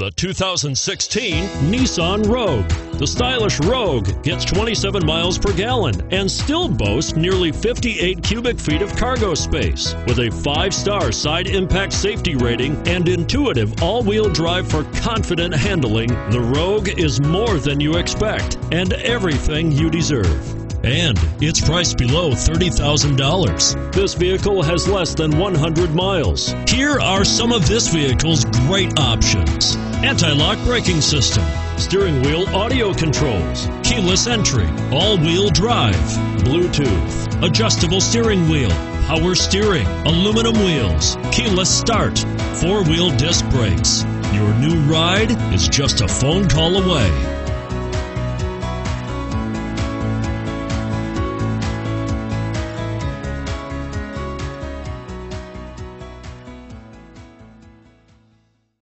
The 2016 Nissan Rogue. The stylish Rogue gets 27 miles per gallon and still boasts nearly 58 cubic feet of cargo space. With a five star side impact safety rating and intuitive all wheel drive for confident handling, the Rogue is more than you expect and everything you deserve and it's priced below $30,000. This vehicle has less than 100 miles. Here are some of this vehicle's great options anti lock braking system, steering wheel audio controls, keyless entry, all wheel drive, Bluetooth, adjustable steering wheel, power steering, aluminum wheels, keyless start, four wheel disc brakes. Your new ride is just a phone call away.